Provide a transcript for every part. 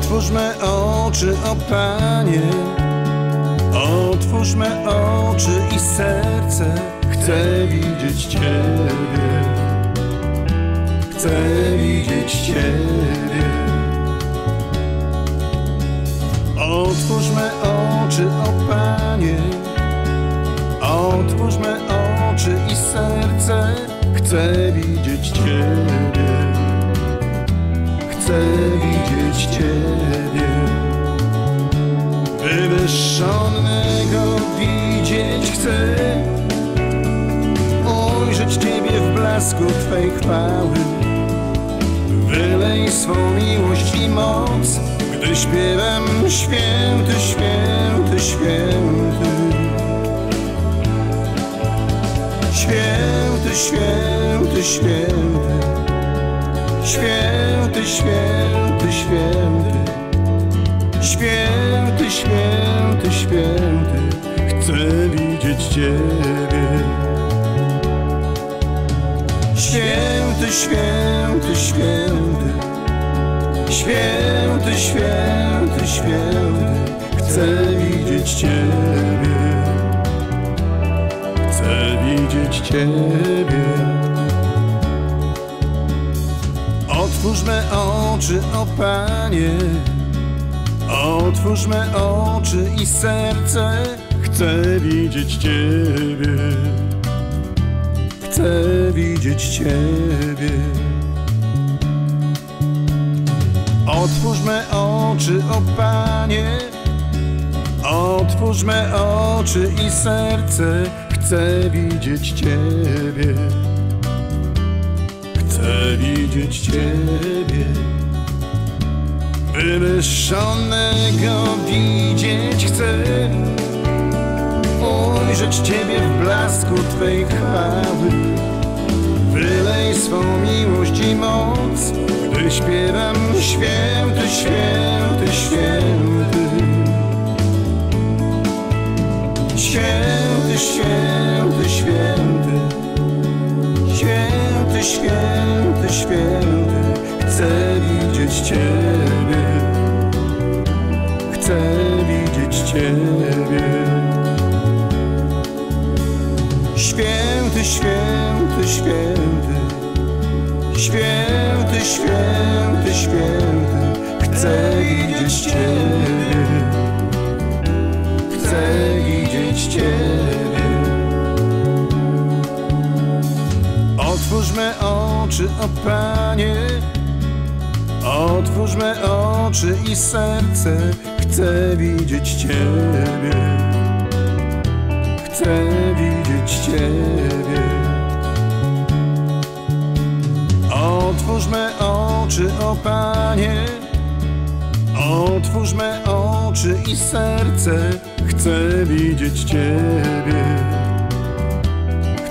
Otwórz me oczy, o Panie. Otwórz me oczy i serce. Chcę widzieć Ciebie. Chcę widzieć Ciebie. Otwórz me oczy, o Panie. Otwórz me oczy i serce. Chcę widzieć Ciebie. Chcę widzieć Ciebie Wywyższonego widzieć chcę. Ujrzeć Ciebie w blasku Twej chwały. Wylej swą miłość i moc Gdy śpiewam święty, święty, święty Święty, święty, święty Święty, święty, święty Święty, święty, Chcę widzieć Ciebie. Święty, święty, święty Święty, święty, święty Chcę widzieć Ciebie. Chcę widzieć Ciebie Otwórz me oczy, o Panie. Otwórz me oczy i serce. Chcę widzieć Ciebie. Chcę widzieć Ciebie. Otwórz me oczy, o Panie. Otwórz me oczy i serce. Chcę widzieć Ciebie Widzieć Ciebie. Wywyższonego widzieć chcę. Ujrzeć Ciebie w blasku Twej chwały. Wylej swą miłość i moc Gdy śpiewam święty, święty, święty Chcę widzieć Ciebie. Chcę widzieć Ciebie. Święty, święty, święty. Święty, święty, święty. Chcę widzieć Ciebie o Panie Otwórz me oczy i serce. Chcę widzieć Ciebie. Chcę widzieć Ciebie. Otwórz me oczy, o Panie. Otwórz me oczy i serce. Chcę widzieć Ciebie.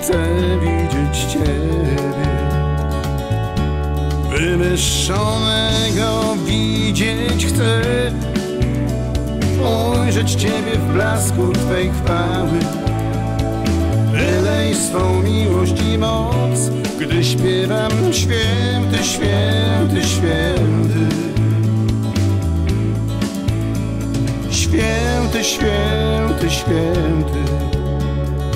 Chcę widzieć Ciebie Wywyższonego widzieć chcę. Ujrzeć Ciebie w blasku Twej chwały. Wylej swą miłość i moc Gdy śpiewam święty, święty, święty. Święty, święty, święty.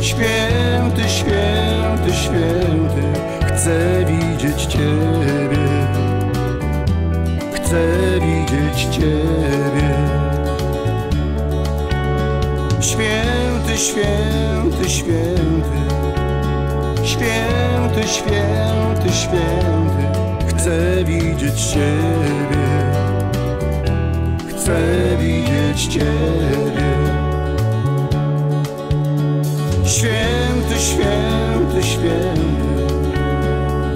Święty, święty, święty. Chcę widzieć Ciebie Chcę widzieć Ciebie. Święty, święty, święty. Święty, święty, święty. Chcę widzieć Ciebie. Chcę widzieć Ciebie. Święty, święty, święty.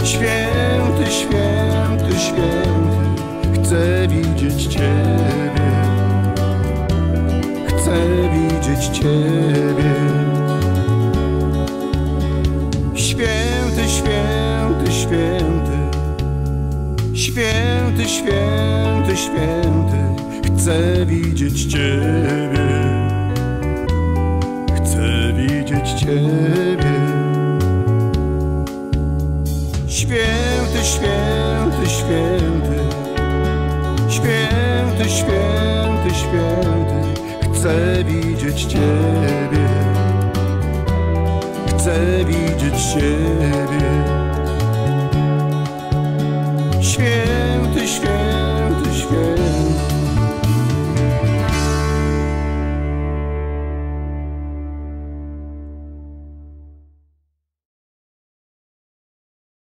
Święty, święty, widzieć Ciebie. Chcę widzieć Ciebie. Święty, święty, święty. Święty, święty, święty. Chcę widzieć Ciebie. Chcę widzieć Ciebie. Święty, święty, święty. Święty Święty, święty, święty, chcę widzieć Ciebie. Chcę widzieć Ciebie. Święty.